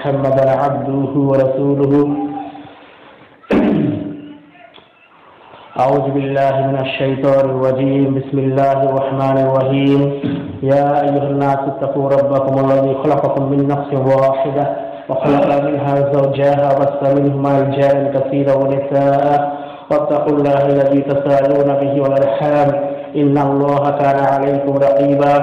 محمدا عبده ورسوله. أعوذ بالله من الشيطان الرجيم. بسم الله الرحمن الرحيم. يا أيها الناس اتقوا ربكم الذي خلقكم من نفس واحدة وخلق منها زوجها وبث منهما رجالا كثيرا ونساء. واتقوا الله الذي تساءلون به والأرحام. إن الله كان عليكم رقيبا.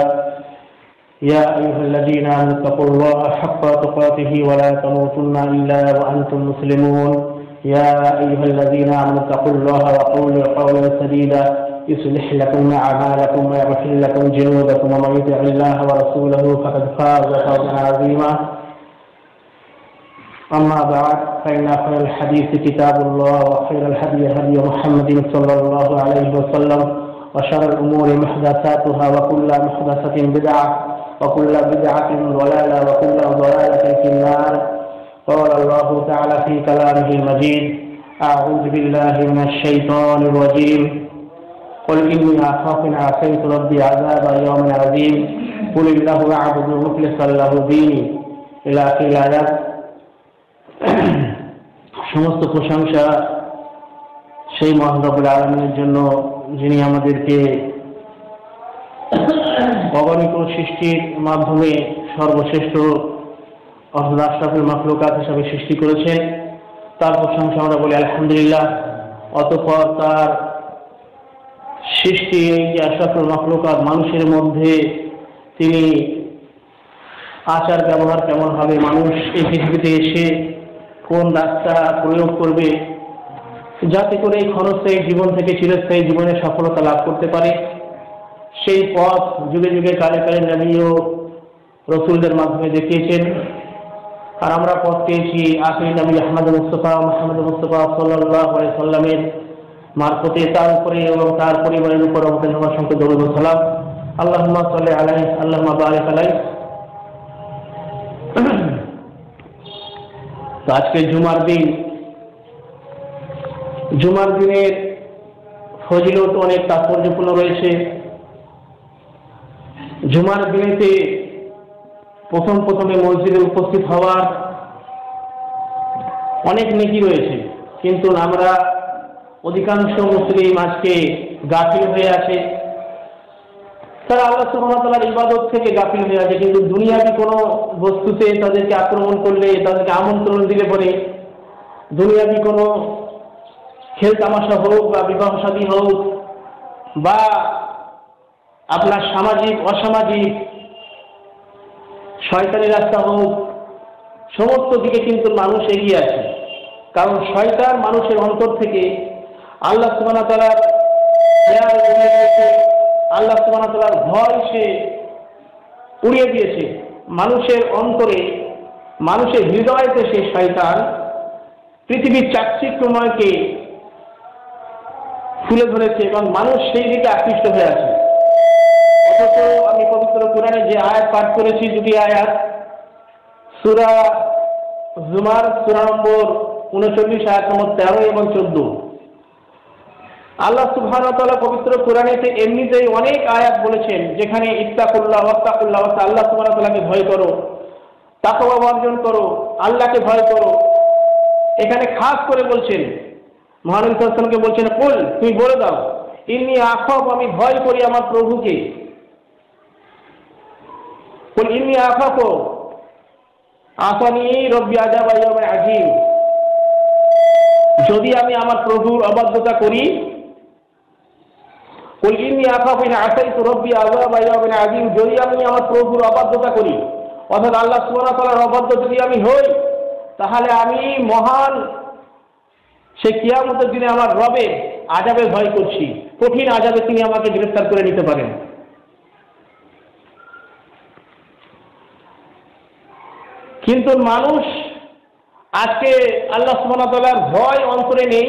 يا أيها الذين آمنوا اتقوا الله حق تقاته ولا تموتن إلا وأنتم مسلمون. يا أيها الذين آمنوا اتقوا الله وقولوا قولا سديدا. يصلح لكم أعمالكم ويغفر لكم جنودكم ومن يطع الله ورسوله فقد فاز فوزا عظيما. أما بعد فإن خير الحديث كتاب الله وخير الهدي هدي محمد صلى الله عليه وسلم وشر الأمور محدثاتها وكل محدثة بدعة. وكل بدعة ضلالة وكل ضلالة في النار قال الله تعالى في كلامه المجيد أعوذ بالله من الشيطان الرجيم قل إني أخاف إن عصيت ربي عذاب يوم عظيم قل الله أعبد مخلصا له ديني إلى آخر الآيات সমস্ত প্রশংসা সেই মহানবুল আলমের জন্য যিনি আমাদেরকে অগণিত সৃষ্টির মাধ্যমে সর্বশ্রেষ্ঠ অর্থাৎ আশরাফুল মাখলুকাত হিসাবে সৃষ্টি করেছেন তার প্রশংসা আমরা বলি, আলহামদুলিল্লাহ। অতঃপর তার সৃষ্টি এই যে আশরাফুল মাখলুকাত, মানুষের মধ্যে তিনি আচার ব্যবহার কেমন হবে, মানুষ এই পৃথিবীতে এসে কোন রাস্তা প্রয়োগ করবে, যাতে করে এই ক্ষণস্থায়ী জীবন থেকে চিরস্থায়ী জীবনে সফলতা লাভ করতে পারে। সেই পথ যুগে যুগে কালে কালে নবী ও রসুলদের মাধ্যমে দেখিয়েছেন। আর আমরা পথ পেয়েছি আখরি নবী আহমদ মুস্তফা, মোহাম্মদ মুস্তফা সাল্লাহ সাল্লামের মারফতে তার উপরে এবং তার পরিবারের উপর অবতীর্ণ অসংখ্য দরুদ সালাম। আল্লাহ সাল্লাহ আলাই আল্লাহ বারেক আলাই তো আজকে জুমার দিন। জুমার দিনের ফজিলত অনেক তাৎপর্যপূর্ণ রয়েছে। জুমার দিনেতে প্রথম প্রথমে মসজিদে উপস্থিত হওয়ার অনেক নেকি রয়েছে। কিন্তু আমরা অধিকাংশ মুসলিম আজকে গাফিল হয়ে আছে। তারা আল্লাহ সুহামতাল্লাহর ইবাদত থেকে গাফিল হয়ে আছে। কিন্তু দুনিয়াবি কোনো বস্তুতে তাদেরকে আক্রমণ করলে, তাদেরকে আমন্ত্রণ দিলে পরে দুনিয়াবি কোনো খেল তামাশা হোক বা বিবাহ সাদী হোক বা আপনার সামাজিক, অসামাজিক, শয়তানি রাস্তা হোক, সমস্ত দিকে কিন্তু মানুষ এগিয়ে আছে। কারণ শয়তান মানুষের অন্তর থেকে আল্লাহ সুবানা তালার আল্লাহ সুবানা তালার ভয় সে উড়িয়ে দিয়েছে। মানুষের অন্তরে, মানুষের হৃদয়তে সে শয়তান পৃথিবীর চাকচিক্যময়কে তুলে ধরেছে এবং মানুষ সেই দিকে আকৃষ্ট হয়ে আছে। অথচ আমি পবিত্র কোরআনে যে আয়াত পাঠ করেছি, দুটি আয়াত। সুরা জুমার সুরা নম্বর উনচল্লিশ, আয়াত নম্বর তেরো এবং চোদ্দ। আল্লাহ সুবহানাহু পবিত্র কোরআনেতে এমনিতেই অনেক আয়াত বলেছেন, যেখানে ইত্তাকুল্লাহ, ওয়াত্তাকুল্লাহ আল্লাহ সুবহানাহু তাআলাকে ভয় করো, তাকওয়া অর্জন করো, আল্লাহকে ভয় করো। এখানে খাস করে বলছেন, মহানবী বলছেন, কুল, তুমি বলে দাও, ইন্নি আখব আমি ভয় করি আমার প্রভুকে। কুল ইন্নি আখাফ আসানি রব্বি আজাব আজিম যদি আমি আমার প্রভুর অবাধ্যতা করি কুল ইন্নি আখাফ ইন আসাইতু রব্বি আজাব ইয়াউমিন আজিম যদি আমি আমার প্রভুর অবাধ্যতা করি, অর্থাৎ আল্লাহ সুবহানাহু তাআলার অবাধ্য যদি আমি হই, তাহলে আমি মহান সে কিয়ামতের দিনে আমার রবে আজাবে ভয় করছি, কঠিন আজাবে তিনি আমাকে গ্রেফতার করে নিতে পারেন। কিন্তু মানুষ আজকে আল্লাহ সুবাহতালার ভয় অন্তরে নেই।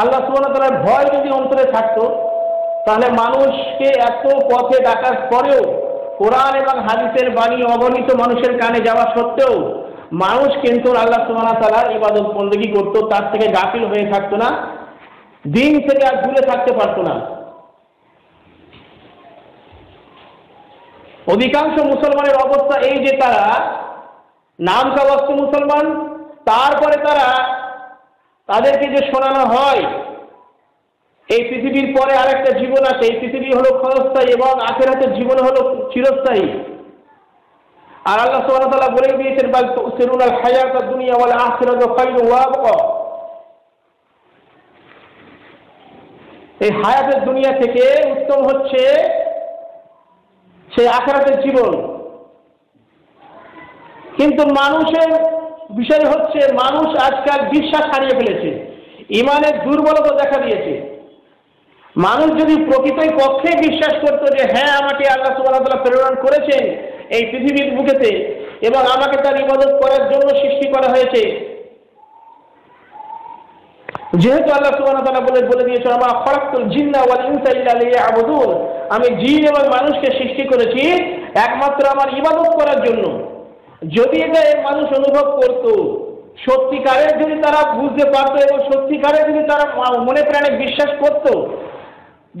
আল্লাহ সুবাহতালার ভয় যদি অন্তরে থাকতো, তাহলে মানুষকে এত পথে ডাকার পরেও কোরআন এবং হাদিসের বাণী অগণিত মানুষের কানে যাওয়া সত্ত্বেও মানুষ কিন্তু আল্লাহ সুবাহ তালার ইবাদত বন্দী করতো, তার থেকে গাফিল হয়ে থাকতো না, দিন থেকে আর দূরে থাকতে পারতো না। অধিকাংশ মুসলমানের অবস্থা এই যে তারা নাম কাবাস্ত মুসলমান, তারপরে তারা তাদেরকে যে শোনানো হয়, এই পৃথিবীর পরে আরেকটা জীবন আছে, এই পৃথিবী হলো ক্ষণস্থায়ী এবং আখেরাতের জীবন হলো চিরস্থায়ী। আর আল্লাহ সুবহানাহু ওয়া তাআলা বলে দিয়েছেন, বাল তুসিরুন আল দুনিয়া বলে আখিরাতু আবকা। এই হায়াতের দুনিয়া থেকে উত্তম হচ্ছে সেই আখেরাতের জীবন। কিন্তু মানুষের বিষয় হচ্ছে, মানুষ আজকাল বিশ্বাস হারিয়ে ফেলেছে, ইমানের দুর্বলতা দেখা দিয়েছে। মানুষ যদি প্রকৃতই পক্ষে বিশ্বাস করতো যে হ্যাঁ আমাকে আল্লাহ সুবাহ প্রেরণ করেছেন এই পৃথিবীর বুকেতে এবং আমাকে তার ইবাদত করার জন্য সৃষ্টি করা হয়েছে। যেহেতু আল্লাহ তাআলা বলে বলে দিয়েছে আমা খলাকতুল জিন্না ওয়াল ইনসা ইল্লা আমি জিন এবং মানুষকে সৃষ্টি করেছি একমাত্র আমার ইবাদত করার জন্য। যদি এটা মানুষ অনুভব করত, সত্যিকারের যদি তারা বুঝতে পারতো এবং সত্যিকারের যদি তারা মনে প্রাণে বিশ্বাস করত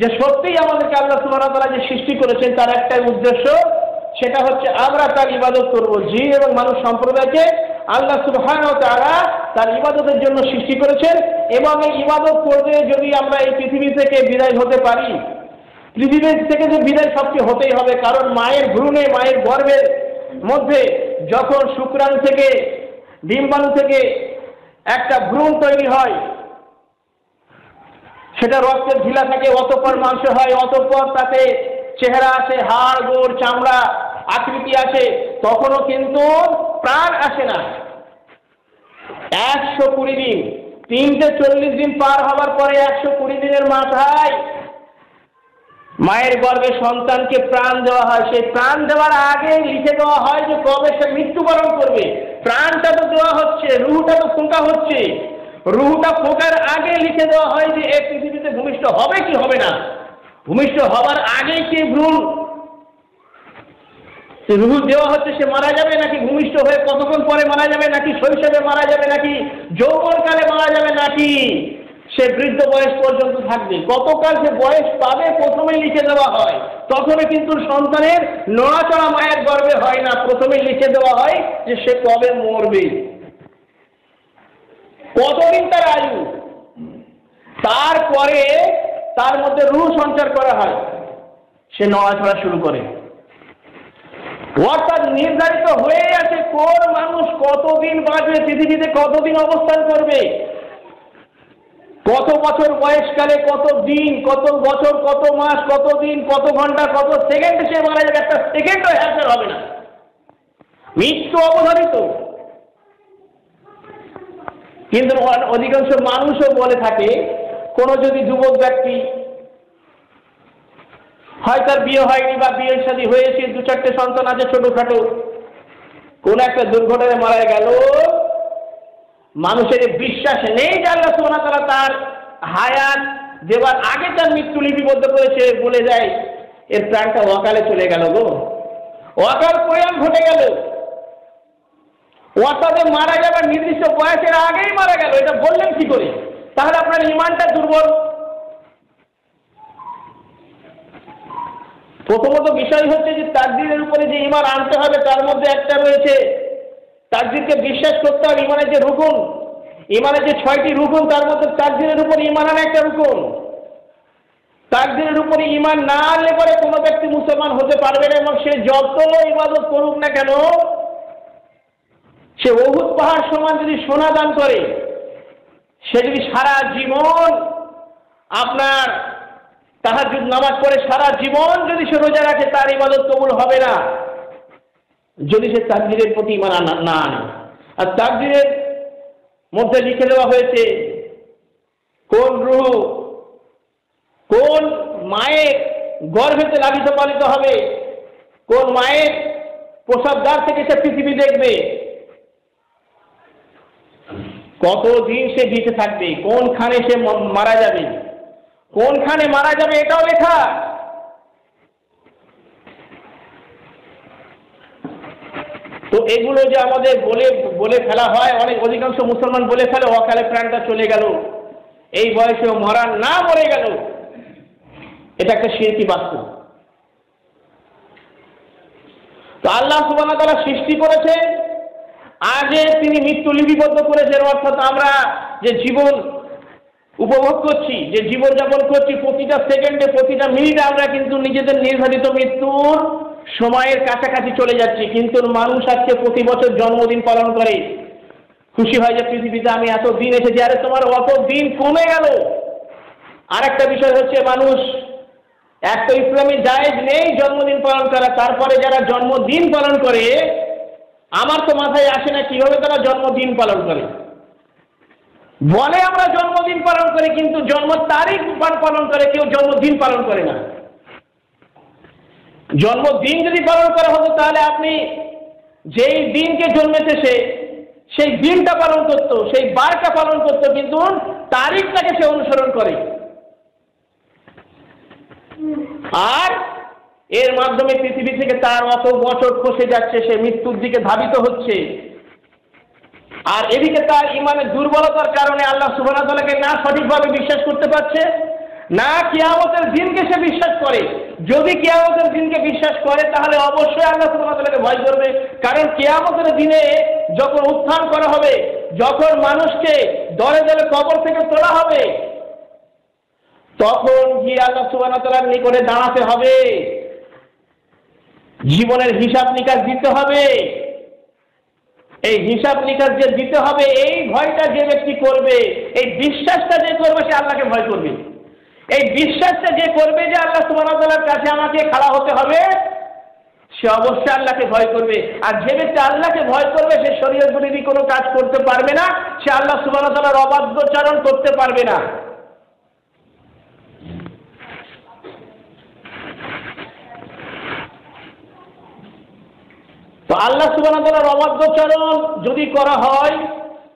যে সত্যিই আমাদেরকে আল্লাহ সুবহানাহু তাআলা যে সৃষ্টি করেছেন তার একটাই উদ্দেশ্য, সেটা হচ্ছে আমরা তার ইবাদত করব। জিন এবং মানুষ সম্প্রদায়কে আল্লাহ সুবহানাহু তারা তার ইবাদতের জন্য সৃষ্টি করেছেন এবং এই ইবাদত করতে যদি আমরা এই পৃথিবী থেকে বিদায় হতে পারি, পৃথিবী থেকে যে বিদায় সবচেয়ে হতেই হবে, কারণ মায়ের ভ্রূণে, মায়ের গর্ভের মধ্যে যখন শুক্রাণু থেকে, ডিম্বাণু থেকে একটা ভ্রূণ তৈরি হয়, সেটা রক্তের ঢিলা থাকে, অতঃপর মাংস হয়, অতঃপর তাতে চেহারা আছে হাড়, গোড়, চামড়া, আকৃতি আছে তখনও কিন্তু প্রাণ আসে না। একশো কুড়ি দিন, তিনটে চল্লিশ দিন পার হবার পরে একশো কুড়ি দিনের মাথায় মায়ের গর্ভে সন্তানকে প্রাণ দেওয়া হয়। সেই প্রাণ দেওয়ার আগে লিখে দেওয়া হয় যে কবে সে মৃত্যুবরণ করবে। প্রাণটা তো দেওয়া হচ্ছে, রুহুটা তো ফোঁকা হচ্ছে। রুহুটা ফোঁকার আগে লিখে দেওয়া হয় যে এই পৃথিবীতে ভূমিষ্ঠ হবে কি হবে না। ভূমিষ্ঠ হবার আগে কি ভ্রূণ রুহু দেওয়া হচ্ছে, সে মারা যাবে নাকি ভূমিষ্ঠ হয়ে কতক্ষণ পরে মারা যাবে নাকি শৈশবে মারা যাবে নাকি যৌবনকালে মারা যাবে নাকি? সে বৃদ্ধ বয়স পর্যন্ত থাকবে। কতকাল সে বয়স পাবে, প্রথমেই লিখে দেওয়া হয়। তখনই কিন্তু সন্তানের নড়াচড়া মায়ের গর্বে হয় না, প্রথমেই লিখে দেওয়া হয় যে সে কবে মরবে। কতদিন তার আয়ু? তারপরে তার মধ্যে রুহ সঞ্চার করা হয়। সে নড়াচড়া শুরু করে। অর্থাৎ নির্ধারিত হয়ে আছে কোন মানুষ কতদিন বাঁচবে, পৃথিবীতে কতদিন অবস্থান করবে। কত বছর বয়সকালে, কত দিন, কত বছর, কত মাস, কত দিন, কত ঘণ্টা, কত সেকেন্ডে সে মারা যাবে, একটা সেকেন্ডও হ্যান্সার হবে না। মৃত্যু অবধারিত। কিন্তু অধিকাংশ মানুষও বলে থাকে, কোনো যদি যুবক ব্যক্তি হয় তার বিয়ে হয়নি বা বিয়ের সাথে হয়েছে দু চারটে সন্তান আছে ছোটোখাটো, কোন একটা দুর্ঘটনায় মারা গেল মানুষের বিশ্বাস নেই যে আল্লাহ সোনা তারা তার হায়াত দেবার আগে তার মৃত্যু লিপিবদ্ধ করেছে বলে যায়। এর প্রাণটা অকালে চলে গেল গো। অকাল প্রয়াণ ঘটে গেল। অর্থাৎ মারা যাবার নির্দিষ্ট বয়সের আগেই মারা গেল। এটা বললেন কি করে? তাহলে আপনার ইমানটা দুর্বল। প্রথমত বিষয় হচ্ছে যে তাকদিরের উপরে যে ইমান আনতে হবে, তার মধ্যে একটা রয়েছে তাকদিরকে বিশ্বাস করতে হবে, ইমানের যে রুকুন, ইমানের যে ছয়টি রুকুন, তার মধ্যে তাকদিরের উপর ইমান আনা একটা রুকুন। তাকদিরের উপরে ইমান না আনলে পরে কোনো ব্যক্তি মুসলমান হতে পারবে না এবং সে যত ইবাদত করুক না কেন, সে বহুত পাহাড় সমান যদি সোনা দান করে, সে যদি সারা জীবন আপনার তাহাজুদ নামাজ পড়ে, সারা জীবন যদি সে রোজা রাখে, তার ইবাদত কবুল হবে না। যদি সে তাকদিরের প্রতি ইমান না আনে। আর তাকদিরের মধ্যে লিখে দেওয়া হয়েছে, কোন রুহ কোন মায়ের গর্ভেতে লালিত পালিত হবে, কোন মায়ের প্রসাবদ্বার থেকে সে পৃথিবী দেখবে, কতদিন সে বেঁচে থাকবে, কোনখানে সে মারা যাবে, কোনখানে মারা যাবে এটাও লেখা। তো এগুলো যে আমাদের বলে বলে ফেলা হয়, অনেক অধিকাংশ মুসলমান বলে ফেলে, অকালে প্রাণটা চলে গেল। এই বয়সেও মরা না মরে গেল। এটা একটা শিরকি বাস্তব তো আল্লাহ সুবহানাহু তারা সৃষ্টি করেছে আগে তিনি মৃত্যু লিপিবদ্ধ করেছেন, অর্থাৎ আমরা যে জীবন উপভোগ করছি, যে জীবন যাপন করছি, প্রতিটা সেকেন্ডে প্রতিটা মিনিটে আমরা কিন্তু নিজেদের নির্ধারিত মৃত্যুর সময়ের কাছাকাছি চলে যাচ্ছি, কিন্তু মানুষ আজকে প্রতি বছর জন্মদিন পালন করে। খুশি হয় যে পৃথিবীতে আমি এত দিন এসেছি, আরে তোমার অত দিন কমে গেল। আরেকটা বিষয় হচ্ছে মানুষ, এক তো ইসলামী জায়েজ নেই জন্মদিন পালন করা, তারপরে যারা জন্মদিন পালন করে, আমার তো মাথায় আসে না কীভাবে তারা জন্মদিন পালন করে। বলে আমরা জন্মদিন পালন করি, কিন্তু জন্ম তারিখ পাল- পালন করে, কেউ জন্মদিন পালন করে না। জন্মদিন যদি পালন করা হতো, তাহলে আপনি যেই দিনকে জন্মেছে সে, সেই দিনটা পালন করতো, সেই বারটা পালন করতো, কিন্তু তারিখটাকে সে অনুসরণ করে। আর এর মাধ্যমে পৃথিবী থেকে তার অত বছর খসে যাচ্ছে, সে মৃত্যুর দিকে ধাবিত হচ্ছে। আর এদিকে তার ইমানের দুর্বলতার কারণে আল্লাহ সুবাহকে না সঠিকভাবে বিশ্বাস করতে পারছে, না কিয়ামতের দিনকে সে বিশ্বাস করে। যদি কেয়ামতের দিনকে বিশ্বাস করে, তাহলে অবশ্যই আল্লাহ সুবাহকে ভয় করবে। কারণ কেয়ামতের দিনে যখন উত্থান করা হবে, যখন মানুষকে দলে দলে কবর থেকে তোলা হবে, তখন গিয়ে আল্লাহ সুবাহ নিকটে দাঁড়াতে হবে। জীবনের হিসাব নিকাশ দিতে হবে। এই হিসাব নিকাশ যে দিতে হবে, এই ভয়টা যে ব্যক্তি করবে, এই বিশ্বাসটা যে করবে, সে আল্লাহকে ভয় করবে। এই বিশ্বাসটা যে করবে যে আল্লাহ সুবাহর কাছে আমাকে খাড়া হতে হবে, সে অবশ্যই আল্লাহকে ভয় করবে। আর যে ব্যক্তি আল্লাহকে ভয় করবে, সে শরীর বিরোধী কোনো কাজ করতে পারবে না, সে আল্লাহ সুবাহ তালার অবাধ্যচারণ করতে পারবে না। তো আল্লাহ সুবাহ তালার অবাধ্যচরণ যদি করা হয়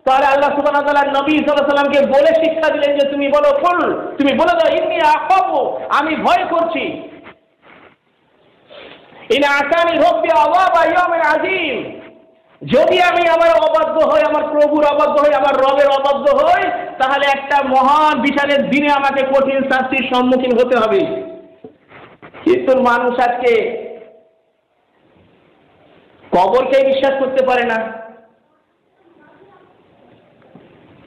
তাহলে আল্লাহ সুবাহ নবী সাল্লামকে বলে শিক্ষা দিলেন যে তুমি বলো ফুল তুমি বলে দাও, ইন্নি আকাবো আমি ভয় করছি। ইন আসানি রব্বি আওয়াবা ইয়াউমিন আজিম যদি আমি আমার অবাধ্য হই, আমার প্রভুর অবাধ্য হই, আমার রবের অবাধ্য হই, তাহলে একটা মহান বিচারের দিনে আমাকে কঠিন শাস্তির সম্মুখীন হতে হবে। কিন্তু মানুষ আজকে কবরকে বিশ্বাস করতে পারে না।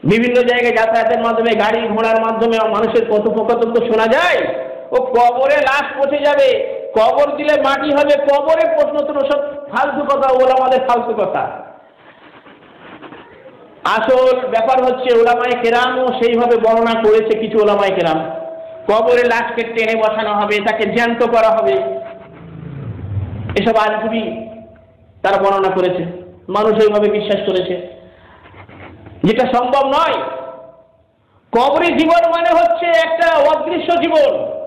বিভিন্ন জায়গায় যাতায়াতের মাধ্যমে, গাড়ি ঘোড়ার মাধ্যমে মানুষের কথোপকথন তো শোনা যায়। ও কবরে লাশ পচে যাবে। কবর দিলে মাটি হবে। কবরে প্রশ্ন তো সব ফালতু কথা ওলা আমাদের ফালতু কথা। আসল ব্যাপার হচ্ছে ওলামায় কেরামও সেইভাবে বর্ণনা করেছে কিছু ওলামায় কেরাম। কবরে লাশকে টেনে বসানো হবে, তাকে জ্যান্ত করা হবে। এসব আজগুবি তারা বর্ণনা করেছে। মানুষ এইভাবে বিশ্বাস করেছে। যেটা সম্ভব নয়। কবরে জীবন মানে হচ্ছে একটা অদৃশ্য জীবন।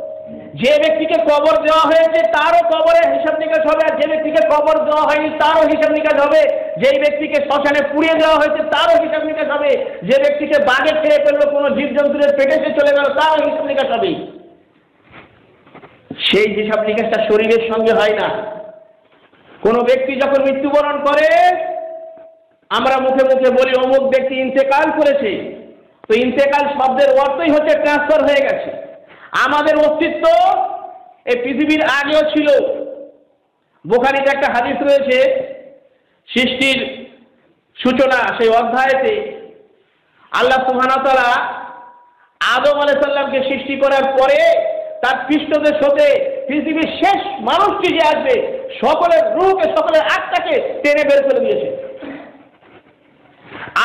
যে ব্যক্তিকে কবর দেওয়া হয়েছে, তারও কবরের হিসাব নিকাশ হবে, আর যে ব্যক্তিকে কবর দেওয়া হয়নি, তারও হিসাব নিকাশ হবে। যেই ব্যক্তিকে শ্মশানে পুড়িয়ে দেওয়া হয়েছে, তারও হিসাব নিকাশ হবে। যে ব্যক্তিকে বাঘে খেয়ে ফেলল, কোনো জীবজন্তুদের পেটে সে চলে গেল, তারও হিসাব নিকাশ হবে। সেই হিসাব নিকাশটা শরীরের সঙ্গে হয় না। কোনো ব্যক্তি যখন মৃত্যুবরণ করে আমরা মুখে মুখে বলি, অমুক ব্যক্তি ইন্তেকাল করেছে। তো ইন্তেকাল শব্দের অর্থই হচ্ছে ট্রান্সফার হয়ে গেছে। আমাদের অস্তিত্ব এই পৃথিবীর আগেও ছিল। বোখারিতে একটা হাদিস রয়েছে, সৃষ্টির সূচনা সেই অধ্যায়েতে। আল্লাহ সুহানতলা আদম আলাইসাল্লামকে সৃষ্টি করার পরে তার পৃষ্ঠদের সাথে পৃথিবীর শেষ মানুষটি যে আসবে, সকলের রুহকে সকলের আত্মাকে টেনে বের করে দিয়েছে।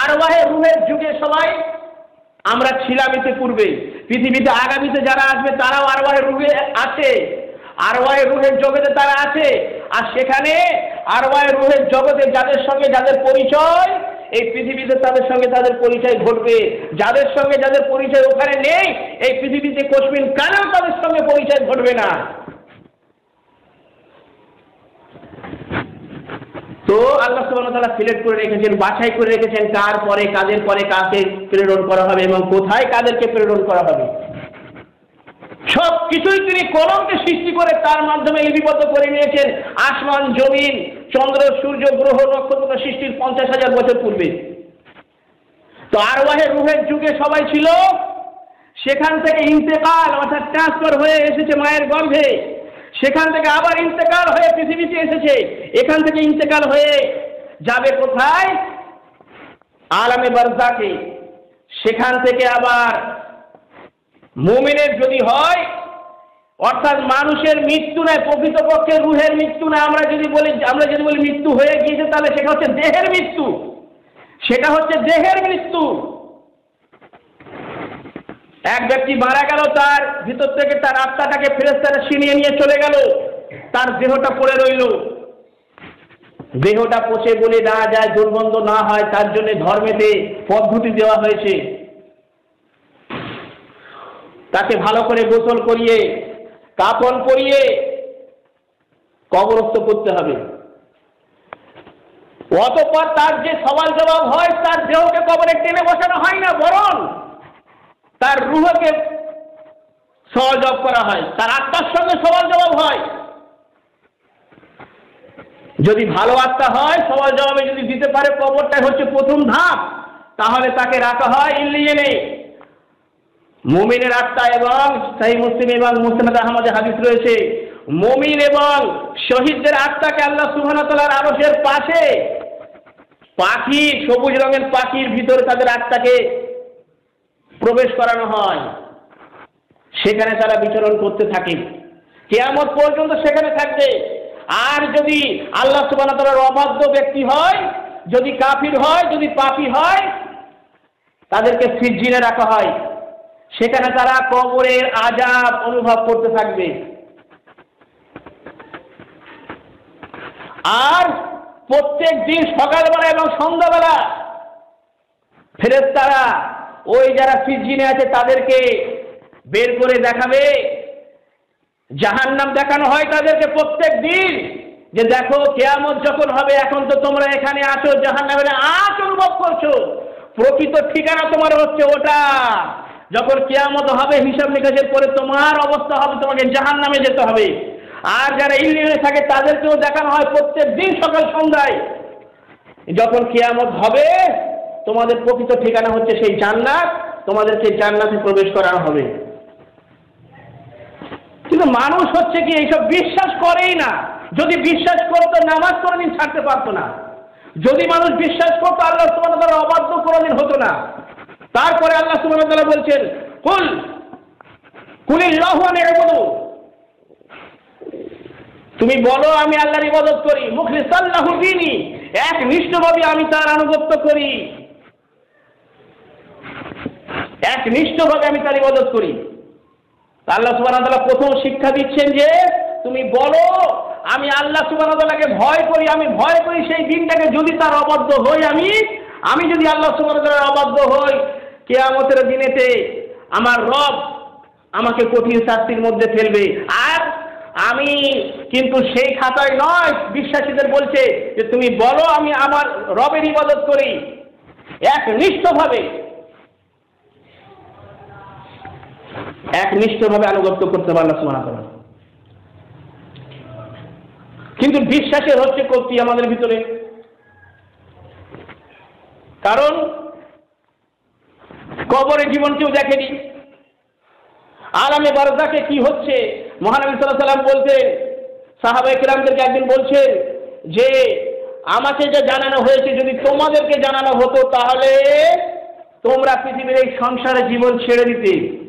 আরওয়াহে রুহের যুগে সবাই আমরা ছিলাম ইতিপূর্বে। পৃথিবীতে আগামীতে যারা আসবে, তারাও আরওয়াহে রুহে আছে। আর আরওয়াহে রুহের জগতে তারা আছে। আর সেখানে আরওয়াহে রুহের জগতে যাদের সঙ্গে যাদের পরিচয়, এই পৃথিবীতে তাদের সঙ্গে তাদের পরিচয় ঘটবে। যাদের সঙ্গে যাদের পরিচয় ওখানে নেই, এই পৃথিবীতে কোশ্মিন কানেও তাদের সঙ্গে পরিচয় ঘটবে না? তো আল্লাহ সুবহানাহু ওয়া তাআলা সিলেক্ট করে রেখেছেন, বাছাই করে রেখেছেন কার পরে, কাদের পরে কাকে প্রেরণ করা হবে এবং কোথায় কাদেরকে প্রেরণ করা হবে। সব কিছুই তিনি কলমকে সৃষ্টি করে তার মাধ্যমে লিপিবদ্ধ করে নিয়েছেন। আসমান, জমিন, চন্দ্র, সূর্য, গ্রহ, নক্ষত্র সৃষ্টির পঞ্চাশ হাজার বছর পূর্বে। তো আরওয়াহের রুহের যুগে সবাই ছিল। সেখান থেকে ইন্তেকাল অর্থাৎ ট্রান্সফার হয়ে এসেছে মায়ের গর্ভে। সেখান থেকে আবার ইন্তেকাল হয়ে পৃথিবীতে এসেছে। এখান থেকে ইন্তেকাল হয়ে যাবে কোথায়? আলামে বারজাকে। সেখান থেকে আবার মুমিনের যদি হয়, অর্থাৎ মানুষের মৃত্যু নয়, প্রকৃতপক্ষে রুহের মৃত্যু না আমরা যদি বলি, আমরা যদি বলি মৃত্যু হয়ে গিয়েছে, তাহলে সেটা হচ্ছে দেহের মৃত্যু। সেটা হচ্ছে দেহের মৃত্যু। এক ব্যক্তি মারা গেল, তার ভিতর থেকে তার আত্মাটাকে ফেরেস্তারা ছিনিয়ে নিয়ে চলে গেল। তার দেহটা পড়ে রইল। দেহটা পচে বলে না যায়, দুর্গন্ধ না হয়, তার জন্য ধর্মেতে পদ্ধতি দেওয়া হয়েছে। তাকে ভালো করে গোসল করিয়ে কাপন পরিয়ে কবরস্থ করতে হবে। অতপর তার যে সওয়াল জবাব হয়, তার দেহকে কবরে টেনে বসানো হয় না, বরং তার রুহকে সওয়াল জবাব করা হয়। তার আত্মার সঙ্গে সওয়াল জবাব হয়। যদি ভালো আত্মা হয়, সওয়াল জবাবে যদি দিতে পারে, কবরটাই হচ্ছে প্রথম ধাপ। তাহলে তাকে রাখা হয় ইল্লিয়েনে মুমিনের আত্মা এবং সাহি মুসলিম এবং মুসলিম আহমদের হাদিস রয়েছে। মুমিন এবং শহীদদের আত্মাকে আল্লাহ সুবহানাহু আরশের পাশে পাখি, সবুজ রঙের পাখির ভিতরে তাদের আত্মাকে প্রবেশ করানো হয়। সেখানে তারা বিচরণ করতে থাকে। কেয়ামত পর্যন্ত সেখানে থাকবে। আর যদি আল্লাহ সুবহানাহু তাআলার অবাধ্য ব্যক্তি হয়, যদি কাফির হয়, যদি পাপি হয়, তাদেরকে ফিজিনে রাখা হয়। সেখানে তারা কবরের আজাব অনুভব করতে থাকবে। আর প্রত্যেক দিন সকালবেলা এবং সন্ধ্যাবেলা ফেরেস্তারা ওই যারা ফিজিনে আছে তাদেরকে বের করে দেখাবে। জাহান্নাম দেখানো হয় তাদেরকে প্রত্যেক দিন যে দেখো কেয়ামত যখন হবে, এখন তো তোমরা এখানে আছো, জাহান্নামের আজ অনুভব করছ। প্রকৃত ঠিকানা তোমার হচ্ছে ওটা। যখন কেয়ামত হবে, হিসাব নিকাশের পরে তোমার অবস্থা হবে, তোমাকে জাহান নামে যেতে হবে। আর যারা ইলিয়ে থাকে, তাদেরকেও দেখানো হয় প্রত্যেক দিন সকাল সন্ধ্যায়। যখন কেয়ামত হবে তোমাদের প্রকৃত ঠিকানা হচ্ছে সেই জান্নাত, তোমাদেরকে জান্নাতে প্রবেশ করানো হবে। কিন্তু মানুষ হচ্ছে কি এইসব বিশ্বাস করেই না। যদি বিশ্বাস করতো, নামাজ কোনোদিন ছাড়তে পারতো না। যদি মানুষ বিশ্বাস করতো, আল্লাহ তোমার দ্বারা অবাধ্য কোনোদিন হতো না। তারপরে আল্লাহ ওয়া তাআলা বলছেন, কুল কুলিল্লাহু তুমি বলো, আমি আল্লাহর ইবাদত করি। মুখলিসাল্লাহু দীনি এক নিষ্ঠভাবে আমি তার আনুগত্য করি। এক নিষ্ঠভাবে আমি তার ইবাদত করি। আল্লাহ ওয়া প্রথম শিক্ষা দিচ্ছেন যে, তুমি বলো, আমি আল্লাহ ওয়া ভয় করি, আমি ভয় করি সেই দিনটাকে যদি তার অবাধ্য হই আমি আমি যদি আল্লাহ তাআলার অবাধ্য হই, কেয়ামতের দিনেতে আমার রব আমাকে কঠিন শাস্তির মধ্যে ফেলবে। আর আমি কিন্তু সেই খাতায় নয়, বিশ্বাসীদের বলছে যে, তুমি বলো, আমি আমার রবের ইবাদত করি। একনিষ্ঠভাবে একনিষ্ঠভাবে আনুগত্য করতে পারল সুবহানাহু কিন্তু বিশ্বাসের হচ্ছে কর্তৃ আমাদের ভিতরে। কারণ কবরে জীবন কেউ দেখেনি। আলামে বারজাকে কি হচ্ছে? মহানবী সাল্লাহ সাল্লাম বলতেন সাহাবাই কিরামদেরকে একদিন বলছেন যে, আমাকে যা জানানো হয়েছে, যদি তোমাদেরকে জানানো হতো তাহলে তোমরা পৃথিবীর এই সংসারে জীবন ছেড়ে দিতে।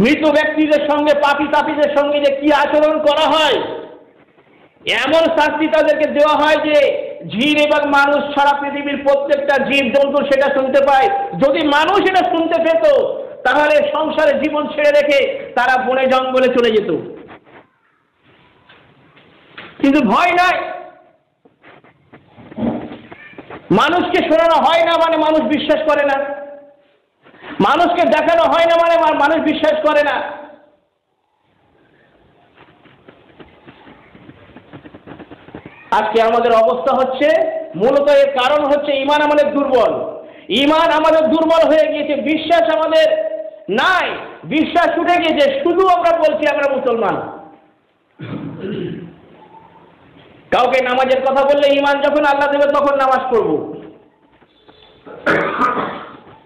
মৃত ব্যক্তিদের সঙ্গে, পাপি তাপিদের সঙ্গে যে কি আচরণ করা হয়, এমন শাস্তি তাদেরকে দেওয়া হয় যে ঝির এবং মানুষ ছাড়া পৃথিবীর প্রত্যেকটা জীব জন্তু সেটা শুনতে পায়। যদি মানুষ এটা শুনতে পেত, তাহলে সংসারে জীবন ছেড়ে রেখে তারা বনে জঙ্গলে চলে যেত। কিন্তু ভয় নাই। মানুষকে শোনানো হয় না মানে মানুষ বিশ্বাস করে না। মানুষকে দেখানো হয় না মানে মানুষ বিশ্বাস করে না। আজকে আমাদের অবস্থা হচ্ছে, মূলত এর কারণ হচ্ছে ইমান আমাদের দুর্বল। ইমান আমাদের দুর্বল হয়ে গিয়েছে, বিশ্বাস আমাদের নাই। বিশ্বাস উঠে গিয়েছে, শুধু আমরা বলছি আমরা মুসলমান। কাউকে নামাজের কথা বললে ইমান যখন আল্লাহ দেবে, তখন নামাজ পড়ব।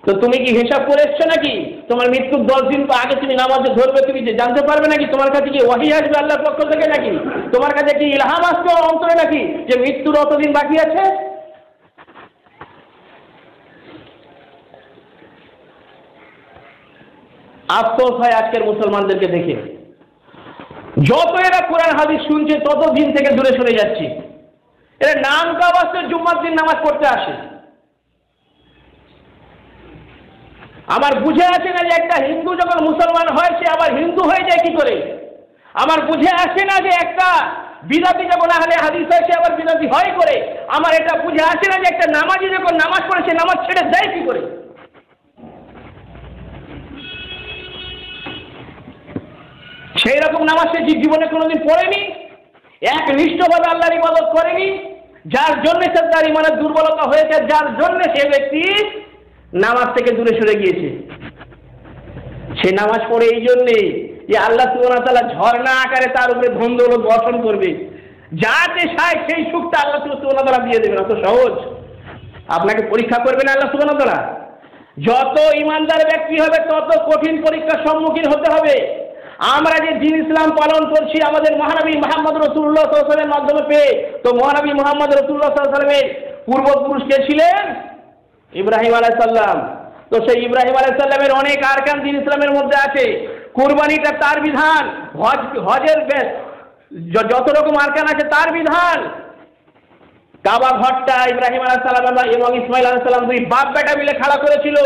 তো তুমি কি হিসাব করে এসছো নাকি? তোমার মৃত্যুর দশ দিন আগে তুমি নামাজে ধরবে, তুমি যে জানতে পারবে নাকি? তোমার কাছে কি ওয়াহি আসবে আল্লাহর পক্ষ থেকে নাকি? তোমার কাছে কি ইলহাম আসবে অন্তরে নাকি যে মৃত্যুর অতদিন বাকি আছে? আফসোস হয় আজকের মুসলমানদেরকে দেখে। যত এরা কোরআন, হাদিস শুনছে, তত দিন থেকে দূরে সরে যাচ্ছি। এরা নাম কাবাসে জুম্মার দিন নামাজ পড়তে আসে। আমার বুঝে আসে না যে একটা হিন্দু যখন মুসলমান হয়, সে আবার হিন্দু হয়ে যায় কি করে? আমার বুঝে আসে না যে একটা বিদাতি যখন আহলে হাদিস হয়, সে আবার বিদাতি হয় করে? আমার এটা বুঝে আসে না যে একটা নামাজি যখন নামাজ পড়ে, সে নামাজ ছেড়ে দেয় কি করে? সেই রকম নামাজ সে জীবনে কোনোদিন পড়েনি। এক নিষ্ঠভাবে আল্লাহর ইবাদত করেনি। যার জন্য সে তার ইমানের দুর্বলতা হয়েছে, যার জন্য সে ব্যক্তি নামাজ থেকে দূরে সরে গিয়েছে। সে নামাজ পড়ে এই জন্যে যে আল্লাহ তাআলা ঝর্ণা আকারে তার উপরে ধন দৌলত বর্ষণ করবে। যাতে সায় সেই সুখটা আল্লাহ তাআলা দিয়ে দেবেন। অত সহজ। আপনাকে পরীক্ষা করবেন আল্লাহ তাআলা? যত ইমানদার ব্যক্তি হবে, তত কঠিন পরীক্ষার সম্মুখীন হতে হবে। আমরা যে দিন ইসলাম পালন করছি, আমাদের মহানবী মোহাম্মদ রসুল্লাহ সাল্লামের মাধ্যমে পেয়ে, তো মহানবী মোহাম্মদ রসুল্লাহ সাল্লামের পূর্বপুরুষ কে ছিলেন? ইব্রাহিম আলাইসাল্লাম তো সেই ইব্রাহিম আলাইসাল্লামের অনেক আরকান দিন ইসলামের মধ্যে আছে। কুরবানিটা তার বিধান, হজ, হজের যত রকম আরকান আছে তার বিধান। কাবা ঘরটা ইব্রাহিম আলাইসাল্লাম এবং ইসমাইল আলাইসাল্লাম দুই বাপ বেটা মিলে খাড়া করেছিল।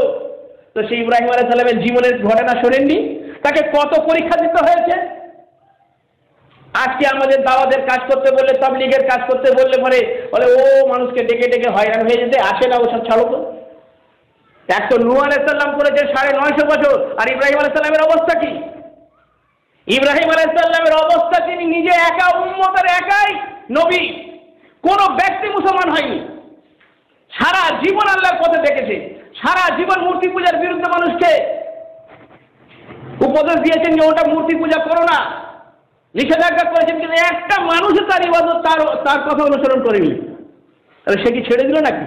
তো সেই ইব্রাহিম আলাইসাল্লামের জীবনের ঘটনা শোনেননি। তাকে কত পরীক্ষা দিতে হয়েছে? আজকে আমাদের দাওয়াদের কাজ করতে বললে, তাবলিগের কাজ করতে বললে পরে বলে, ও মানুষকে ডেকে ডেকে হয়রান হয়ে যেতে, আসে না ওসব ছাড়ো তো। এক তো নূহ আলাইসাল্লাম করেছে সাড়ে নয়শো বছর, আর ইব্রাহিম আলাইসাল্লামের অবস্থা কি? ইব্রাহিম আলাইসাল্লামের অবস্থা তিনি নিজে একা, উম্মতের একাই নবী। কোনো ব্যক্তি মুসলমান হয়নি। সারা জীবন আল্লাহর পথে দেখেছে। সারা জীবন মূর্তি পূজার বিরুদ্ধে মানুষকে উপদেশ দিয়েছেন যে, ওটা মূর্তি পূজা করো না। নিষেধাজ্ঞা করেছেন কিন্তু একটা মানুষও তার ইবাদত, তার তার কথা অনুসরণ করেনি। তাহলে সে কি ছেড়ে দিল নাকি?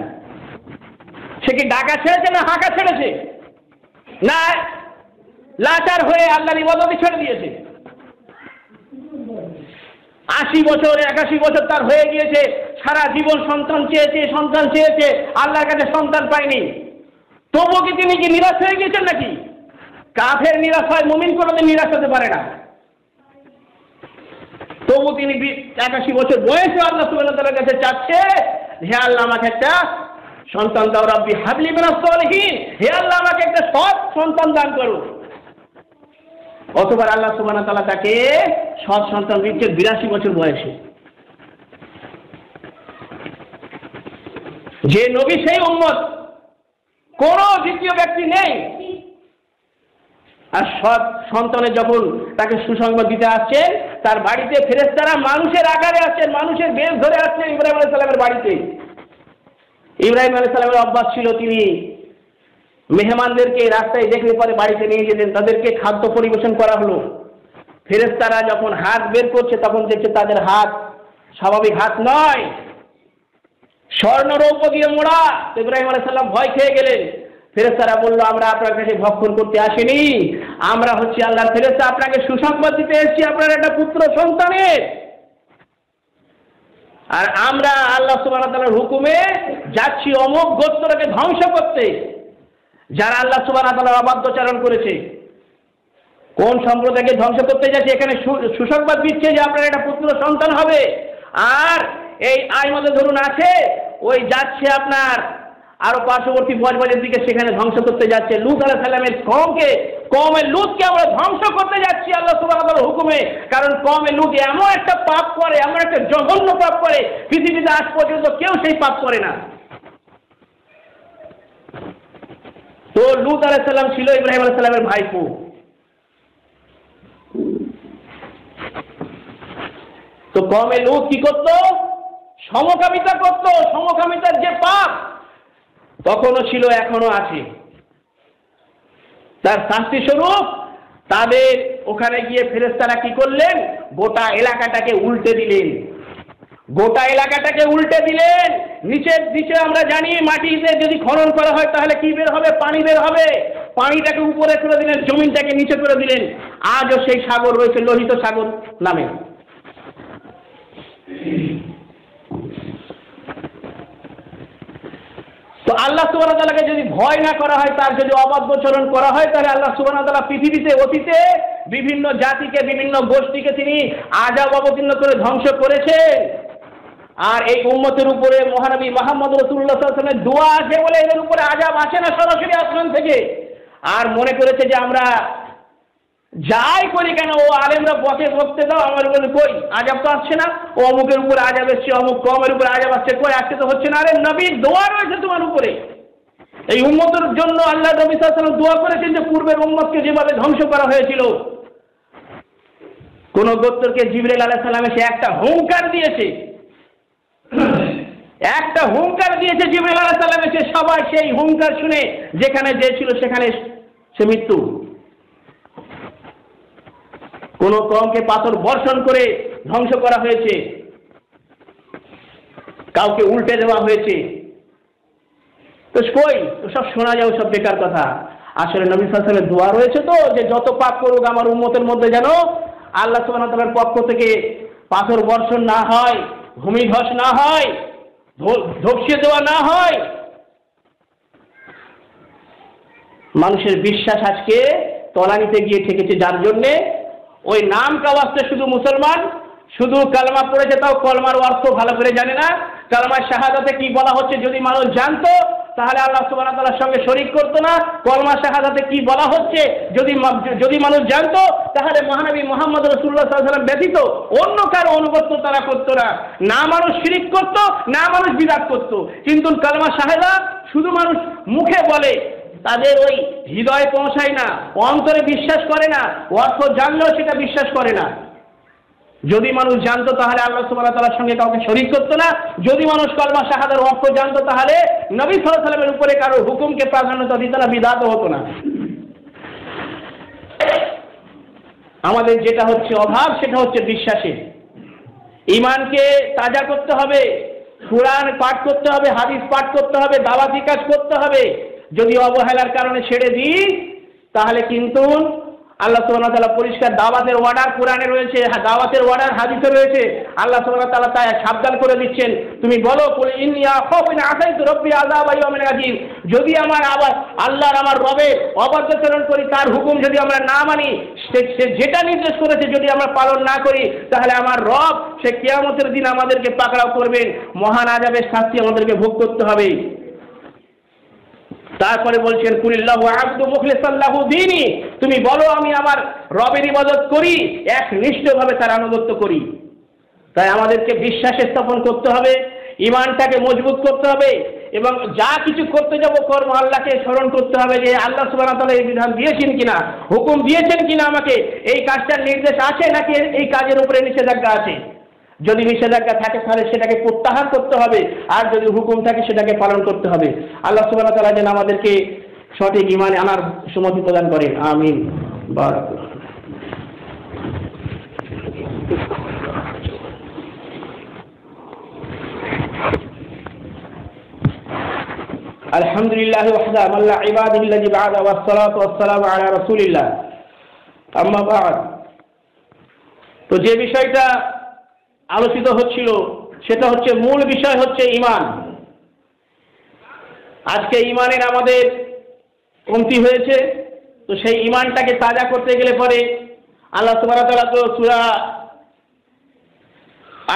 সে কি ডাকা ছেড়েছে না হাঁকা ছেড়েছে? না, লাচার হয়ে আল্লাহর ইবাদতই ছেড়ে দিয়েছে। আশি বছর, একাশি বছর তার হয়ে গিয়েছে, সারা জীবন সন্তান চেয়েছে সন্তান চেয়েছে, আল্লাহর কাছে সন্তান পায়নি। তবুও কি তিনি কি নিরাশ হয়ে গিয়েছেন নাকি? কাফের নিরাশ হয়, মুমিন কোনোদিন নিরাশ হতে পারে না। তবু তিনি একাশি বছর বয়সে আল্লাহ ওয়া কাছে চাচ্ছে, হে আল্লাহ আমাকে একটা সন্তান দাও রাব্বি, হাবলি মিনাস সলিহিন। হে আল্লাহ, আমাকে একটা সৎ সন্তান দান করো। অতবার আল্লাহ সুবহানাহু তাআলা তাকে সৎ সন্তান দিচ্ছে বিরাশি বছর বয়সে। যে নবী সেই উম্মত, কোন দ্বিতীয় ব্যক্তি নেই। আর সৎ সন্তানের যখন তাকে সুসংবাদ দিতে আসছেন, তার বাড়িতে ফেরেস্তারা মানুষের আকারে আসছেন, মানুষের বেশ ধরে আসছেন ইব্রাহিম আলাইহিস সালামের বাড়িতে। ইব্রাহিম আলাইহিস সালামের অভ্যাস ছিল তিনি মেহমানদেরকে রাস্তায় দেখলে পরে বাড়িতে নিয়ে যেতেন, তাদেরকে খাদ্য পরিবেশন করা হলো। ফেরেস্তারা যখন হাত বের করছে, তখন দেখছে তাদের হাত স্বাভাবিক হাত নয়। স্বর্ণ রৌপ্য দিয়ে মোড়া। ইব্রাহিম আলাইহিস সালাম ভয় খেয়ে গেলেন। ফেরেস্তারা বলল, আমরা আপনার কাছে ভক্ষণ করতে আসিনি। আমরা হচ্ছে আল্লাহ ফেরেস্তা আপনাকে সুসংবাদ দিতে এসেছি। আপনার একটা পুত্র সন্তানের। আর আমরা আল্লাহ সুবহানাহু ওয়া তাআলার হুকুমে যাচ্ছি অমুক গোত্রকে ধ্বংস করতে। যারা আল্লাহ সুবহানাহু ওয়া তাআলার অবাধ্যচারণ করেছে, কোন সম্প্রদায়কে ধ্বংস করতে যাচ্ছে? এখানে সুসংবাদ দিচ্ছে যে আপনার একটা পুত্র সন্তান হবে। আর এই আয় মধ্যে ধরুন আছে, ওই যাচ্ছে আপনার আরও পার্শ্ববর্তী বজবজের দিকে সেখানে ধ্বংস করতে যাচ্ছে। লুত আলাহ সাল্লামের কমকে কমের লুতকে আমরা ধ্বংস করতে যাচ্ছি আল্লাহ সুবাহ হুকুমে। কারণ কমে লুত এমন একটা পাপ করে, এমন একটা জঘন্য পাপ করে, পৃথিবীতে আজ পর্যন্ত কেউ সেই পাপ করে না। তো লুত আলাহ সাল্লাম ছিল ইব্রাহিম আলাহ সাল্লামের ভাইপো। তো কমে লুত কি করতো? সমকামিতা করত, সমকামিতার যে পাপ, তখনও ছিল এখনও আছে। তার শাস্তি স্বরূপ তাদের ওখানে গিয়ে ফেরেস্তারা কি করলেন? গোটা এলাকাটাকে উল্টে দিলেন। গোটা এলাকাটাকে উল্টে দিলেন। নিচের নিচে আমরা জানি মাটিতে যদি খনন করা হয় তাহলে কি বের হবে? পানি বের হবে। পানিটাকে উপরে করে দিলেন, জমিনটাকে নিচে করে দিলেন। আজও সেই সাগর রয়েছে, লোহিত সাগর নামে তো আল্লাহ সুবান তালাকে যদি ভয় না করা হয়, তার যদি অবাধ্যচরণ করা হয়, তাহলে আল্লাহ সুবান তালা পৃথিবীতে, অতীতে বিভিন্ন জাতিকে, বিভিন্ন গোষ্ঠীকে তিনি আজাব অবতীর্ণ করে ধ্বংস করেছে। আর এই উম্মতের উপরে মহানবী মোহাম্মদ রসুল্লাহামের দোয়া আছে বলে এদের উপরে আজাব আসে না সরাসরি আসমান থেকে। আর মনে করেছে যে আমরা যাই করি কেন, ও আলেমরা বকে বকতে দাও, আমার উপরে কই আজাব তো আসছে না? ও অমুকের উপরে আজাব এসছে, অমুক কমের উপরে আজাব আসছে, কই আসছে তো হচ্ছে না? আরে নবীর দোয়া রয়েছে তোমার উপরে। এই উম্মতের জন্য আল্লাহ নবী সাল্লাম দোয়া করেছেন যে পূর্বের উম্মতকে যেভাবে ধ্বংস করা হয়েছিল, কোন গোত্রকে জিবরেল আলাহ সাল্লাম এসে একটা হুঙ্কার দিয়েছে। একটা হুঙ্কার দিয়েছে জিবরেল আলাহ সাল্লাম এসে সবাই সেই হুঙ্কার শুনে যেখানে যে ছিল সেখানে সে মৃত্যু। কোন কমকে পাথর বর্ষণ করে ধ্বংস করা হয়েছে। কাউকে উল্টে দেওয়া হয়েছে। তো কই? তো সব শোনা যায় সব বেকার কথা। আসলে নবী সাল্লামের দোয়া রয়েছে তো, যে যত পাপ করুক আমার উন্মতের মধ্যে যেন আল্লাহ তাআলার পক্ষ থেকে পাথর বর্ষণ না হয়, ভূমিধস না হয় ধসিয়ে দেওয়া না হয়। মানুষের বিশ্বাস আজকে তলানিতে গিয়ে ঠেকেছে যার জন্যে ওই নাম কাওয়াজতে শুধু মুসলমান, শুধু কালমা পড়েছে তাও কলমার অর্থ ভালো করে জানে না। কালমার শাহাদাতে কি বলা হচ্ছে যদি মানুষ জানতো, তাহলে আল্লাহ সুবহানাহু তাআলার সঙ্গে শরিক করতো না। কলমা শাহাদাতে কি বলা হচ্ছে যদি যদি মানুষ জানতো, তাহলে মহানবী মোহাম্মদ রসুল্লাহ সাল্লাম ব্যতীত অন্য কারও অনুগত্য তারা করতো না। না মানুষ শিরিক করতো, না মানুষ বিরাট করতো। কিন্তু কালমা শাহাদা শুধু মানুষ মুখে বলে তাদের ওই হৃদয়ে পৌঁছায় না, অন্তরে বিশ্বাস করে না, অর্থ জানলেও সেটা বিশ্বাস করে না। যদি মানুষ জানতো তাহলে আল্লাহ সুবাহ তালার সঙ্গে কাউকে শরিক করতো না। যদি মানুষ কলমা শাহাদের অর্থ জানতো তাহলে নবী সাল্লাহ সাল্লামের উপরে কারও হুকুমকে প্রাধান্যতা দিত না বিধাত হতো না। আমাদের যেটা হচ্ছে অভাব, সেটা হচ্ছে বিশ্বাসের। ইমানকে তাজা করতে হবে, কোরআন পাঠ করতে হবে, হাদিস পাঠ করতে হবে দাওয়াতি কাজ করতে হবে। যদি অবহেলার কারণে ছেড়ে দিই, তাহলে কিন্তু আল্লাহ সুবহানাহু তালা পরিষ্কার দাওয়াতের অর্ডার কোরআনে রয়েছে দাওয়াতের অর্ডার হাদিসে রয়েছে। আল্লাহ সুবহানাহু তালা তাই সাবধান করে দিচ্ছেন। তুমি বলো যদি আমার আবার আল্লাহর আমার রবে অবাধ্যচরণ করি, তার হুকুম যদি আমরা না মানি, সে যেটা নির্দেশ করেছে যদি আমরা পালন না করি, তাহলে আমার রব সে কেয়ামতের দিন আমাদেরকে পাকড়াও করবেন। মহান আজাবের শাস্তি আমাদেরকে ভোগ করতে হবে। তারপরে বলছেন, কুলিল্লাহু আব্দু মুখলিসাল্লাহু দিনী। তুমি বলো, আমি আমার রবের ইবাদত করি, এক নিষ্ঠভাবে তার আনুগত্য করি। তাই আমাদেরকে বিশ্বাস স্থাপন করতে হবে, ইমানটাকে মজবুত করতে হবে এবং যা কিছু করতে যাব কর্ম আল্লাহকে স্মরণ করতে হবে যে আল্লাহ সুবাহ তালা এই বিধান দিয়েছেন কিনা, হুকুম দিয়েছেন কিনা আমাকে, এই কাজটার নির্দেশ আছে নাকি এই কাজের উপরে নিষেধাজ্ঞা আছে? যদি নিষেধাজ্ঞা থাকে তাহলে সেটাকে প্রত্যাহার করতে হবে আর যদি হুকুম থাকে সেটাকে পালন করতে হবে আল্লাহ সুবাহ তালা যেন আমাদেরকে সঠিক ইমানে আনার সুমতি প্রদান করেন আমিন الحمد لله وحده من لا عباده الذي بعد والصلاة والسلام على رسول الله أما بعد তো যে বিষয়টা আলোচিত হচ্ছিল, সেটা হচ্ছে মূল বিষয় হচ্ছে ইমান। আজকে ইমানের আমাদের কমতি হয়েছে, তো সেই ইমানটাকে তাজা করতে গেলে পরে আল্লাহ সুবাহ তালা তো সুরা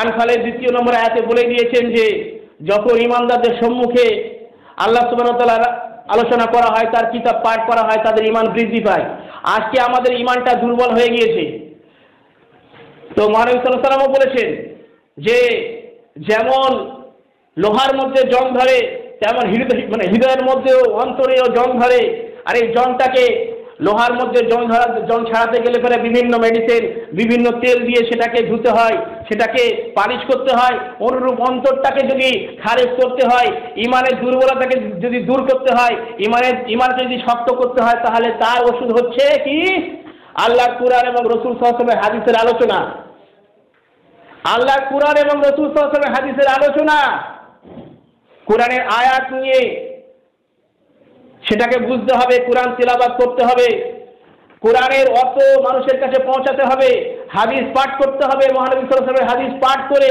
আনফালের দ্বিতীয় নম্বর আয়াতে বলে দিয়েছেন যে যখন ইমানদারদের সম্মুখে আল্লাহ সুবাহ আলোচনা করা হয়, তার কিতাব পাঠ করা হয়, তাদের ইমান বৃদ্ধি পায়। আজকে আমাদের ইমানটা দুর্বল হয়ে গিয়েছে। তো মহানবী সাল্লামও বলেছেন যে যেমন লোহার মধ্যে জং ধরে, তেমন হৃদয় মানে হৃদয়ের মধ্যেও অন্তরেও জং ধরে। আর এই জংটাকে লোহার মধ্যে জং ধরা, জং ছাড়াতে গেলে পরে বিভিন্ন মেডিসিন বিভিন্ন তেল দিয়ে সেটাকে ধুতে হয়, সেটাকে পালিশ করতে হয়। অনুরূপ অন্তরটাকে যদি খারেজ করতে হয়, ইমানের দুর্বলতাকে যদি দূর করতে হয়, ইমানের, ইমানকে যদি শক্ত করতে হয়, তাহলে তার ওষুধ হচ্ছে কি? আল্লাহ কুরআন এবং রসুল সাহসমের হাদিসের আলোচনা। আল্লাহ কুরআন এবং রসুল সাহসমের হাদিসের আলোচনা, কোরআনের আয়াত নিয়ে সেটাকে বুঝতে হবে, কোরআন তিলাবাত করতে হবে, কোরআনের অর্থ মানুষের কাছে পৌঁছাতে হবে, হাদিস পাঠ করতে হবে, মহানবী সাল্লামের হাদিস পাঠ করে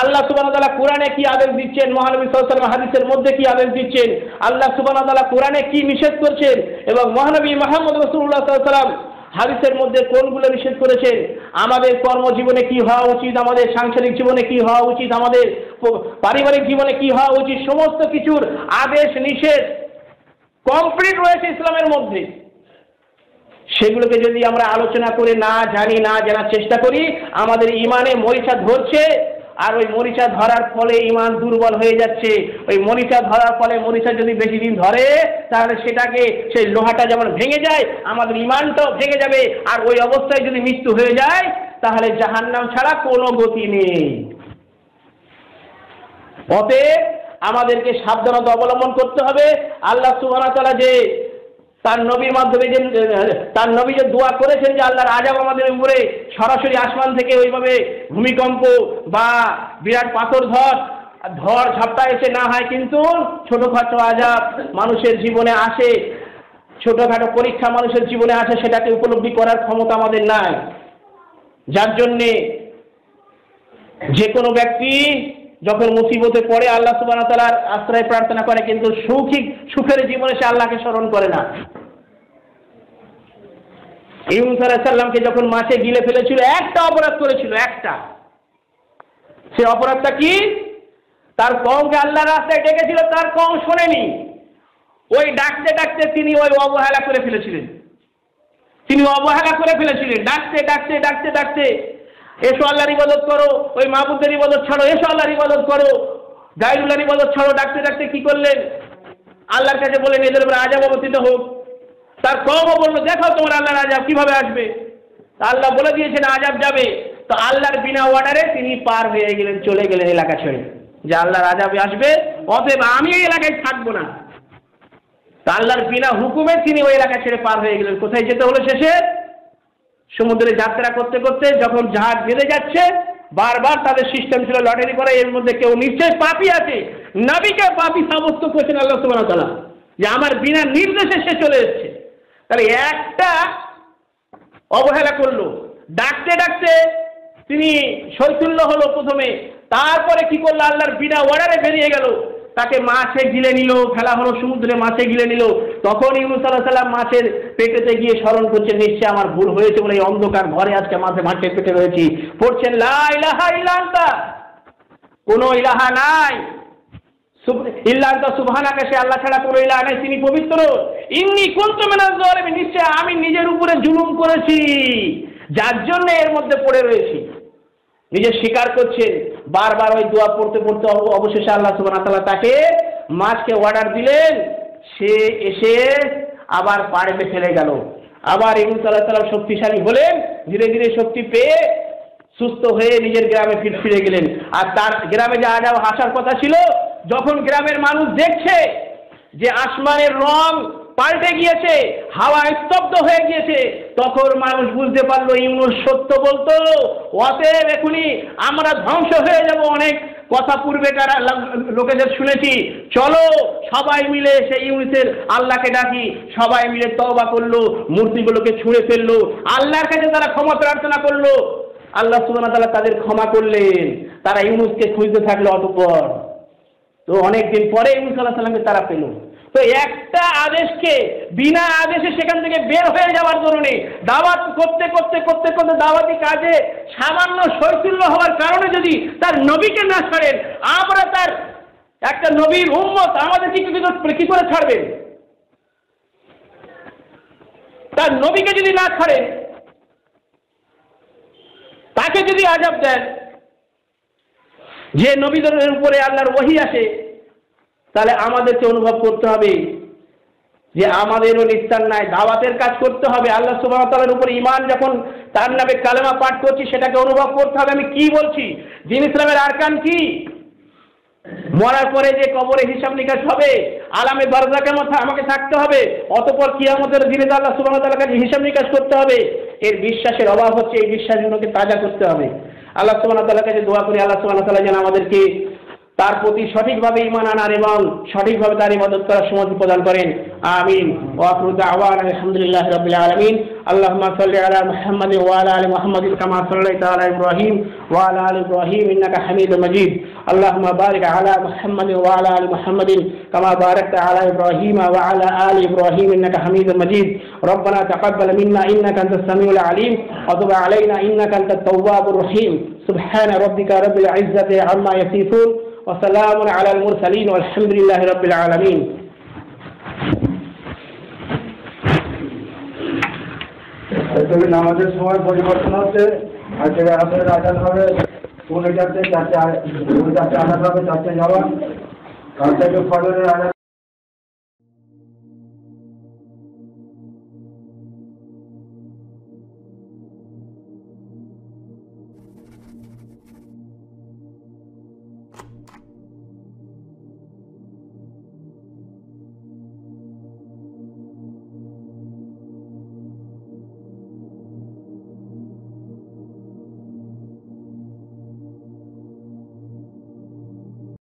আল্লাহ সুবাহ তালা কোরআনে কি আদেশ দিচ্ছেন, মহানবী সাল্লাম হাদিসের মধ্যে কি আদেশ দিচ্ছেন, আল্লাহ সুবাহ তালা কোরআনে কি নিষেধ করছেন এবং মহানবী মোহাম্মদ রসুল্লাহ সাল্লাম হাদিসের মধ্যে কোনগুলো নিষেধ করেছেন? আমাদের কর্মজীবনে কি হওয়া উচিত? আমাদের সাংসারিক জীবনে কি হওয়া উচিত? আমাদের পারিবারিক জীবনে কি হওয়া উচিত? সমস্ত কিছুর আদেশ, নিষেধ কমপ্লিট রয়েছে ইসলামের মধ্যে। সেগুলোকে যদি আমরা আলোচনা করে না জানি, না জানার চেষ্টা করি, আমাদের ইমানে মরিচা ধরছে আর ওই মরিচা ধরার ফলে ইমান দুর্বল হয়ে যাচ্ছে। ওই মরিচা ধরার ফলে মরিচা যদি বেশি দিন ধরে, তাহলে সেটাকে, সেই লোহাটা যেমন ভেঙে যায়, আমাদের ইমানটাও ভেঙে যাবে। আর ওই অবস্থায় যদি মৃত্যু হয়ে যায়, তাহলে জাহান্নাম ছাড়া কোনো গতি নেই। অতএব আমাদেরকে সাবধানতা অবলম্বন করতে হবে। আল্লাহ তাআলা যে তার নবীর মাধ্যমে যে, তার নবী যে দোয়া করেছেন যে আল্লাহর আজাব আমাদের উপরে সরাসরি আসমান থেকে ওইভাবে ভূমিকম্প বা বিরাট পাথর ধর ঝড় ঝাপটা এসে না হয় কিন্তু ছোটোখাটো আজাব মানুষের জীবনে আসে, ছোটোখাটো পরীক্ষা মানুষের জীবনে আসে, সেটাকে উপলব্ধি করার ক্ষমতা আমাদের নাই। যার জন্যে যে কোনো ব্যক্তি যখন মুসিবতে পড়ে আল্লাহ সুবাহ তালার আশ্রয় প্রার্থনা করে, কিন্তু সুখী, সুখের জীবনে সে আল্লাহকে স্মরণ করে না। ইউনুস আলাহিসাল্লামকে যখন মাছে গিলে ফেলেছিল, একটা অপরাধ করেছিল, একটা। সে অপরাধটা কি? তার কমকে আল্লাহ রাস্তায় ডেকেছিল, তার কম শোনেনি। ওই ডাকতে ডাকতে তিনি ওই অবহেলা করে ফেলেছিলেন। তিনি অবহেলা করে ফেলেছিলেন। ডাকতে ডাকতে ডাকতে ডাকতে এসো আল্লাহর ইবাদত করো, ওই মাহবুদের ইবাদত ছাড়ো, এসো আল্লাহর ইবাদত করো। গাইরুল্লাহর ইবাদত ছাড়ো, ডাকতে ডাকতে কি করলেন? আল্লাহর কাছে বলেন এদের উপরে আজাব অবস্থিত হোক। তার কমও বলল দেখাও তোমার আল্লাহর আজাব কীভাবে আসবে? আল্লাহ বলে দিয়েছেন আজাব যাবে। তো আল্লাহর বিনা অর্ডারে তিনি পার হয়ে গেলেন, চলে গেলেন এলাকা ছেড়ে। যে আল্লাহর আজাবে আসবে, অতএব আমি এই এলাকায় থাকব না। তা আল্লাহর বিনা হুকুমে তিনি ওই এলাকা ছেড়ে পার হয়ে গেলেন। কোথায় যেতে হলো শেষে? সমুদ্রে যাত্রা করতে করতে যখন জাহাজ বেঁধে যাচ্ছে, বারবার তাদের সিস্টেম ছিল লটারি করে, এর মধ্যে কেউ নিশ্চয় পাপি আছে। নবীকে পাপি সাব্যস্ত করেছেন আল্লাহ সুবাহ যে আমার বিনা নির্দেশে সে চলে এসছে। তাহলে একটা অবহেলা করল। ডাকতে ডাকতে তিনি শৈথুল্য হলো প্রথমে। তারপরে কি করল? আল্লাহর বিনা অর্ডারে বেরিয়ে গেল। তাকে মাছে গিলে নিল, ফেলা হলো সমুদ্রে মাছে গিলে নিল। তখন ইউনুস আল্লাহ সাল্লাম মাছের পেটেতে গিয়ে স্মরণ করছেন, নিশ্চয় আমার ভুল হয়েছে বলে এই অন্ধকার ঘরে আজকে মাছে মাছের পেটে রয়েছি। পড়ছেন, লা ইলাহা ইল্লান্তা কোনো ইলাহা নাই। ইল্লান্তা সুবহানাকে, সে আল্লাহ ছাড়া ইলাহা নাই, তিনি পবিত্র। ইন্নি কুনতু মিনাজ নিশ্চয় আমি নিজের উপরে জুলুম করেছি। যার জন্য এর মধ্যে পড়ে রয়েছি। নিজে স্বীকার করছেন, বারবার ওই দোয়া পড়তে পড়তে অবশেষে আল্লাহ সুবাহ তাকে মাছকে অর্ডার দিলেন, সে এসে আবার পাড়েতে ফেলে গেল। আবার ইবনুল সাল্লাহ সাল্লাম শক্তিশালী হলেন, ধীরে ধীরে শক্তি পেয়ে সুস্থ হয়ে নিজের গ্রামে ফির, ফিরে গেলেন। আর তার গ্রামে যে আসার কথা ছিল, যখন গ্রামের মানুষ দেখছে যে আসমানের রং পাল্টে গিয়েছে, হাওয়া স্তব্ধ হয়ে গিয়েছে। তখন মানুষ বুঝতে পারল, ইউনুস সত্য বলতো, অতএব এখনই আমরা ধ্বংস হয়ে যাব। অনেক কথা পূর্বে পূর্বেকার লোকেদের শুনেছি। চলো, সবাই মিলে সেই ইউনিসের আল্লাহকে ডাকি। সবাই মিলে তওবা করল, মূর্তিগুলোকে ছুঁড়ে ফেলল। আল্লাহর কাছে তারা ক্ষমা প্রার্থনা করল। আল্লাহ সুবাহ তালা তাদের ক্ষমা করলেন। তারা ইউনুসকে খুঁজতে থাকল অতঃপর। তো অনেকদিন পরে ইউনুস আল্লাহ সাল্লামকে তারা পেল। তো একটা আদেশকে, বিনা আদেশে সেখান থেকে বের হয়ে যাওয়ার কারণে দাওয়াত করতে করতে করতে করতে দাওয়াতি কাজে সামান্য শৈথিল্য হওয়ার কারণে যদি তার নবীকে না ছাড়েন, আমরা তার একটা নবীর উম্মত আমাদের কি কি করে ছাড়বেন তার নবীকে যদি না ছাড়েন, তাকে যদি আজাব দেন, যে নবীদের উপরে আল্লাহর ওহি আসে তাহলে আমাদেরকে অনুভব করতে হবে যে আমাদেরও নিস্তার নাই, দাওয়াতের কাজ করতে হবে। আল্লাহ তাআলার উপর ঈমান যখন তার নামে কালেমা পাঠ করছি, সেটাকে অনুভব করতে হবে। আমি কি বলছি? দিন ইসলামের আরকান কি? মরার পরে যে কবরে হিসাব নিকাশ হবে, আলামে মধ্যে আমাকে থাকতে হবে, অতপর কিয়ামতের দিনে আল্লাহ সুবহানাহু ওয়া তাআলার কাছে হিসাব নিকাশ করতে হবে। এর বিশ্বাসের অভাব হচ্ছে, এই বিশ্বাসগুলোকে তাজা করতে হবে। আল্লাহ সুবহানাহু ওয়া তাআলার কাছে দোয়া করি, আল্লাহ সুবহানাহু ওয়া তাআলা যেন আমাদেরকে তার প্রতি সঠিকভাবে ইমান আনার এবং সঠিকভাবে তার ইবাদত করার সময় প্রদান করেন আমিন ওয়াফরু দাওয়ানা আলহামদুলিল্লাহ রাব্বিল আলামিন আল্লাহুম্মা সাল্লি আলা মুহাম্মাদ ওয়া আলা আলি মুহাম্মাদ কামা সাল্লাইতা আলা ইব্রাহিম ওয়া আলা আলি ইব্রাহিম ইন্নাকা হামিদুম মাজিদ আল্লাহুম্মা বারিক আলা মুহাম্মাদ ওয়া আলা আলি মুহাম্মাদ কামা বারাকতা আলা ইব্রাহিম ওয়া আলা আলি ইব্রাহিম ইন্নাকা হামিদুম মাজিদ ربنا تقبل منا انك انت السميع العليم وتب علينا انك انت التواب الرحيم سبحان ربك رب العزه عما يصفون وسلام على المرسلين والحمد لله رب العالمين আজকে নামাজের সময় পরিবর্তন হচ্ছে আজকে আসলে আজাদ হবে পৌনে চারটে চারটে আ- পৌনে চারটে আজাদ হবে চারটে যাওয়া তার থেকে ফজরের আজাদ